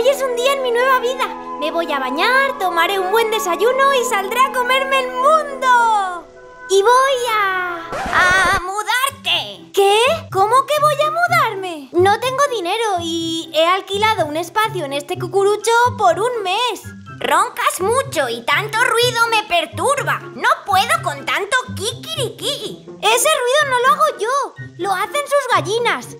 Hoy es un día en mi nueva vida. Me voy a bañar, tomaré un buen desayuno y saldré a comerme el mundo. Y voy a... ¡A mudarte! ¿Qué? ¿Cómo que voy a mudarme? No tengo dinero y he alquilado un espacio en este cucurucho por un mes. Roncas mucho y tanto ruido me perturba. No puedo con tanto kikiriki. Ese ruido no lo hago yo, lo hacen sus gallinas.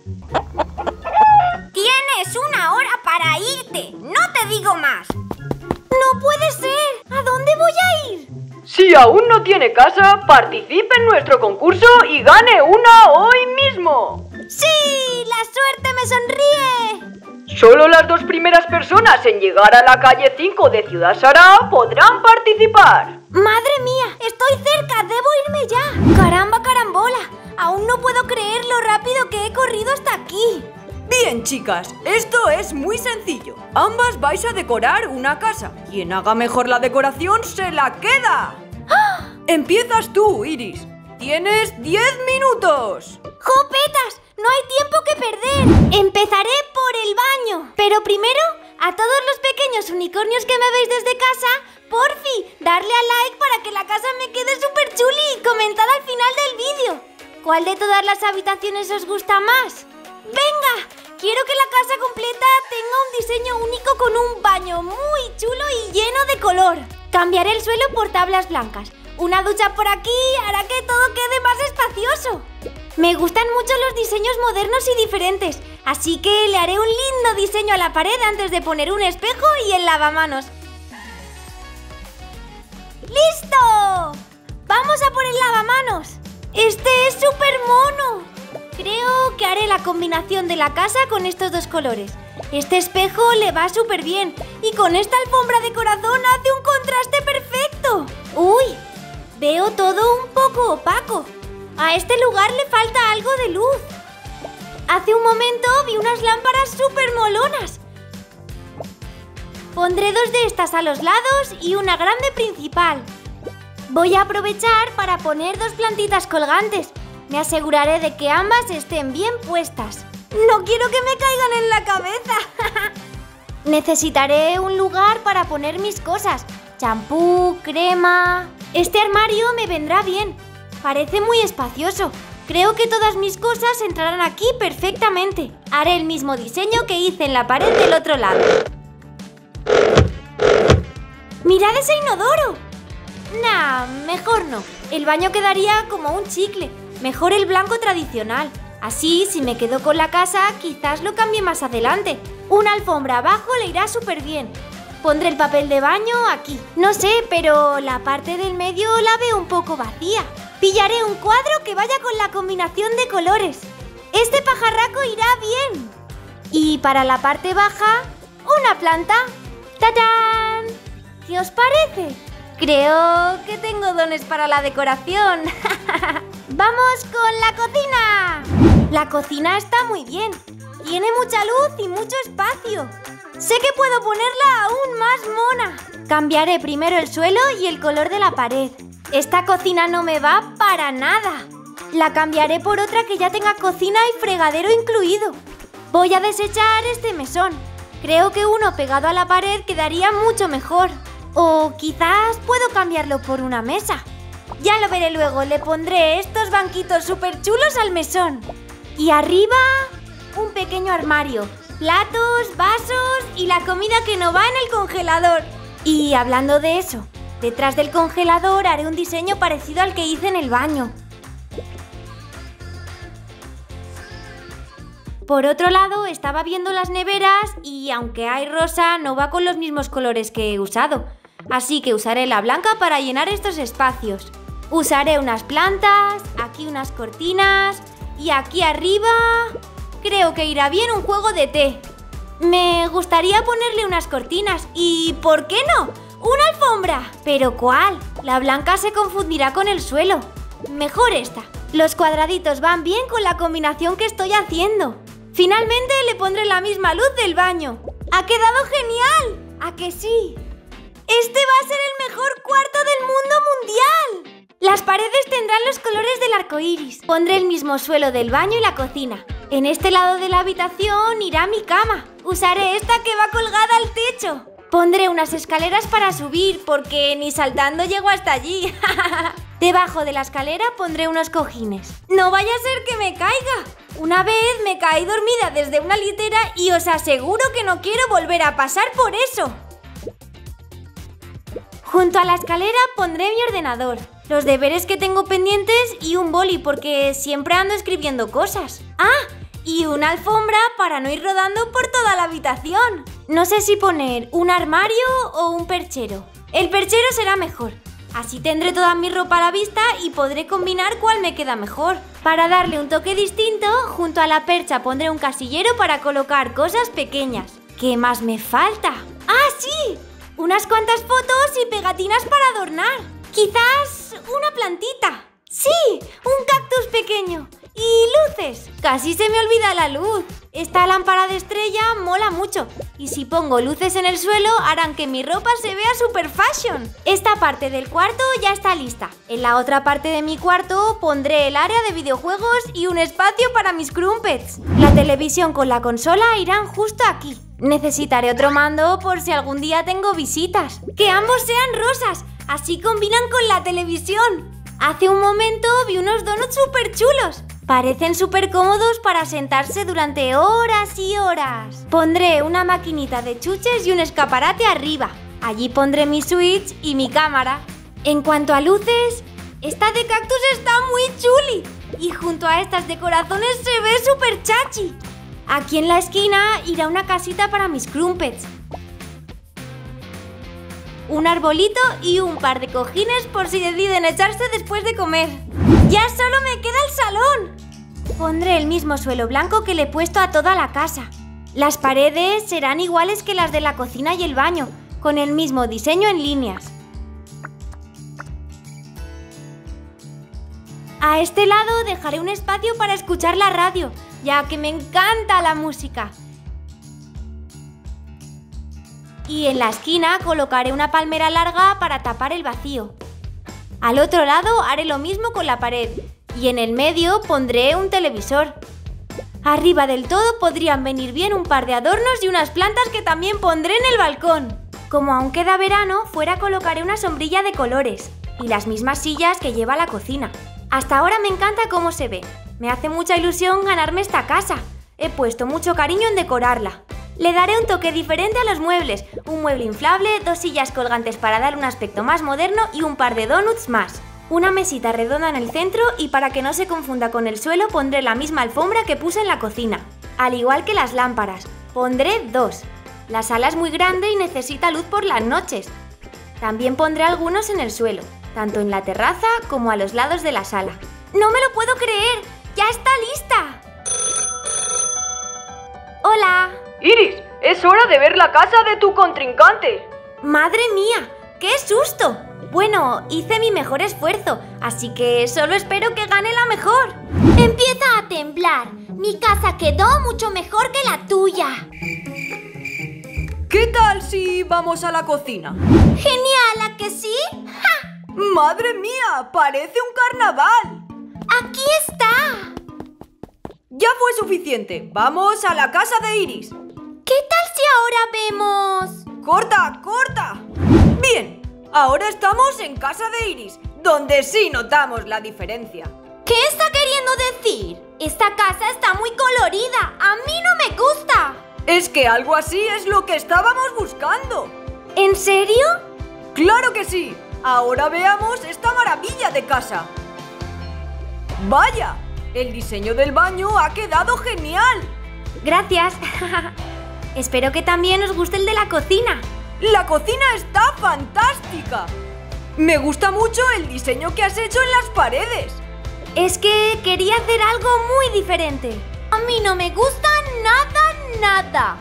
Tienes una hora para irte. No te digo más. No puede ser. ¿A dónde voy a ir? Si aún no tiene casa, participe en nuestro concurso y gane una hoy mismo. ¡Sí! ¡La suerte me sonríe! Solo las dos primeras personas en llegar a la calle 5 de Ciudad Sara podrán participar. ¡Madre mía! ¡Estoy cerca! ¡Debo irme ya! ¡Caramba, carambola! Aún no puedo creer lo rápido que he corrido hasta aquí. Bien, chicas, esto es muy sencillo. Ambas vais a decorar una casa. Quien haga mejor la decoración se la queda. Empiezas tú, Iris. Tienes 10 minutos. ¡Jopetas! No hay tiempo que perder. Empezaré por el baño. Pero primero, a todos los pequeños unicornios que me veis desde casa, porfi, darle a like para que la casa me quede súper chuli y comentad al final del vídeo. ¿Cuál de todas las habitaciones os gusta más? ¡Venga! Quiero que la casa completa tenga un diseño único con un baño muy chulo y lleno de color. Cambiaré el suelo por tablas blancas. Una ducha por aquí hará que todo quede más espacioso. Me gustan mucho los diseños modernos y diferentes, así que le haré un lindo diseño a la pared antes de poner un espejo y el lavamanos. ¡Listo! ¡Vamos a por el lavamanos! ¡Este es súper mono! Haré la combinación de la casa con estos dos colores. Este espejo le va súper bien y con esta alfombra de corazón hace un contraste perfecto. ¡Uy! Veo todo un poco opaco. A este lugar le falta algo de luz. Hace un momento vi unas lámparas súper molonas. Pondré dos de estas a los lados y una grande principal. Voy a aprovechar para poner dos plantitas colgantes. Me aseguraré de que ambas estén bien puestas. No quiero que me caigan en la cabeza. Necesitaré un lugar para poner mis cosas. Champú, crema... Este armario me vendrá bien. Parece muy espacioso. Creo que todas mis cosas entrarán aquí perfectamente. Haré el mismo diseño que hice en la pared del otro lado. ¡Mirad ese inodoro! Nah, mejor no. El baño quedaría como un chicle. Mejor el blanco tradicional. Así, si me quedo con la casa, quizás lo cambie más adelante. Una alfombra abajo le irá súper bien. Pondré el papel de baño aquí. No sé, pero la parte del medio la veo un poco vacía. Pillaré un cuadro que vaya con la combinación de colores. Este pajarraco irá bien. Y para la parte baja, una planta. ¡Tatán! ¿Qué os parece? Creo que tengo dones para la decoración. ¡Vamos con la cocina! La cocina está muy bien. Tiene mucha luz y mucho espacio. Sé que puedo ponerla aún más mona. Cambiaré primero el suelo y el color de la pared. Esta cocina no me va para nada. La cambiaré por otra que ya tenga cocina y fregadero incluido. Voy a desechar este mesón. Creo que uno pegado a la pared quedaría mucho mejor. O quizás puedo cambiarlo por una mesa. Ya lo veré luego, le pondré estos banquitos súper chulos al mesón. Y arriba, un pequeño armario. Platos, vasos y la comida que no va en el congelador. Y hablando de eso, detrás del congelador haré un diseño parecido al que hice en el baño. Por otro lado, estaba viendo las neveras y aunque hay rosa, no va con los mismos colores que he usado. Así que usaré la blanca para llenar estos espacios. Usaré unas plantas, aquí unas cortinas y aquí arriba... Creo que irá bien un juego de té. Me gustaría ponerle unas cortinas y... ¿por qué no? ¡Una alfombra! ¿Pero cuál? La blanca se confundirá con el suelo. Mejor esta. Los cuadraditos van bien con la combinación que estoy haciendo. Finalmente le pondré la misma luz del baño. ¡Ha quedado genial! ¿A que sí? Este va a ser el mejor cuarto del mundo mundial. Las paredes tendrán los colores del arco iris. Pondré el mismo suelo del baño y la cocina. En este lado de la habitación irá mi cama. Usaré esta que va colgada al techo. Pondré unas escaleras para subir, porque ni saltando llego hasta allí. Debajo de la escalera pondré unos cojines. No vaya a ser que me caiga. Una vez me caí dormida desde una litera y os aseguro que no quiero volver a pasar por eso. Junto a la escalera pondré mi ordenador, los deberes que tengo pendientes y un boli porque siempre ando escribiendo cosas. Ah, y una alfombra para no ir rodando por toda la habitación. No sé si poner un armario o un perchero. El perchero será mejor. Así tendré toda mi ropa a la vista y podré combinar cuál me queda mejor. Para darle un toque distinto, junto a la percha pondré un casillero para colocar cosas pequeñas. ¿Qué más me falta? ¡Ah, sí! Unas cuantas fotos y pegatinas para adornar. Quizás una plantita. Sí, un cactus pequeño. Y luces. Casi se me olvida la luz. Esta lámpara de estrella mola mucho. Y si pongo luces en el suelo harán que mi ropa se vea super fashion. Esta parte del cuarto ya está lista. En la otra parte de mi cuarto pondré el área de videojuegos y un espacio para mis crumpets. La televisión con la consola irán justo aquí. Necesitaré otro mando por si algún día tengo visitas. Que ambos sean rosas. Así combinan con la televisión. Hace un momento vi unos donuts súper chulos. Parecen súper cómodos para sentarse durante horas y horas. Pondré una maquinita de chuches y un escaparate arriba. Allí pondré mi switch y mi cámara. En cuanto a luces, esta de cactus está muy chuli. Y junto a estas de corazones se ve súper chachi. Aquí en la esquina irá una casita para mis crumpets. Un arbolito y un par de cojines por si deciden echarse después de comer. ¡Ya solo me queda el salón! Pondré el mismo suelo blanco que le he puesto a toda la casa. Las paredes serán iguales que las de la cocina y el baño, con el mismo diseño en líneas. A este lado dejaré un espacio para escuchar la radio, ya que me encanta la música. Y en la esquina colocaré una palmera larga para tapar el vacío. Al otro lado haré lo mismo con la pared, y en el medio pondré un televisor. Arriba del todo podrían venir bien un par de adornos y unas plantas que también pondré en el balcón. Como aún queda verano, fuera colocaré una sombrilla de colores y las mismas sillas que lleva la cocina. Hasta ahora me encanta cómo se ve. Me hace mucha ilusión ganarme esta casa. He puesto mucho cariño en decorarla. Le daré un toque diferente a los muebles, un mueble inflable, dos sillas colgantes para dar un aspecto más moderno y un par de donuts más. Una mesita redonda en el centro y para que no se confunda con el suelo pondré la misma alfombra que puse en la cocina. Al igual que las lámparas, pondré dos. La sala es muy grande y necesita luz por las noches. También pondré algunos en el suelo, tanto en la terraza como a los lados de la sala. ¡No me lo puedo creer! ¡Ya está lista! Es hora de ver la casa de tu contrincante. ¡Madre mía! ¡Qué susto! Bueno, hice mi mejor esfuerzo, así que solo espero que gane la mejor. Empieza a temblar. Mi casa quedó mucho mejor que la tuya. ¿Qué tal si vamos a la cocina? Genial, ¿a que sí? ¡Ja! ¡Madre mía! ¡Parece un carnaval! ¡Aquí está! Ya fue suficiente. Vamos a la casa de Iris. ¿Qué tal si ahora vemos... ¡Corta, corta! Bien, Ahora estamos en casa de Iris, donde sí notamos la diferencia. ¿Qué está queriendo decir? Esta casa está muy colorida. A mí no me gusta. Es que algo así es lo que estábamos buscando. ¿En serio? ¡Claro que sí! Ahora veamos esta maravilla de casa. ¡Vaya! El diseño del baño ha quedado genial. Gracias. Espero que también os guste el de la cocina. La cocina está fantástica. Me gusta mucho el diseño que has hecho en las paredes. Es que quería hacer algo muy diferente. A mí no me gusta nada, nada.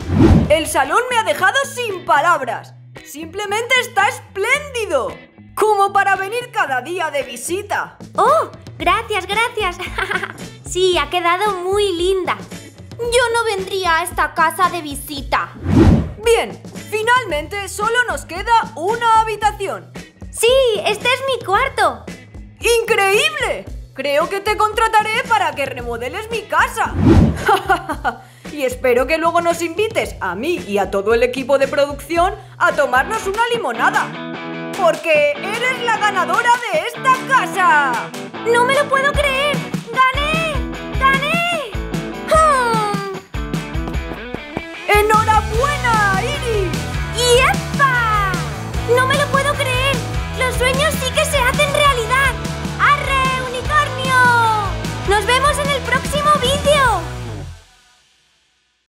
El salón me ha dejado sin palabras. Simplemente está espléndido. Como para venir cada día de visita. ¡Oh! Gracias, gracias. sí, ha quedado muy linda. Yo no vendría a esta casa de visita. Bien, finalmente solo nos queda una habitación. Sí, este es mi cuarto. ¡Increíble! Creo que te contrataré para que remodeles mi casa. y espero que luego nos invites a mí y a todo el equipo de producción a tomarnos una limonada. Porque eres la ganadora de esta casa. ¡No me lo puedo creer!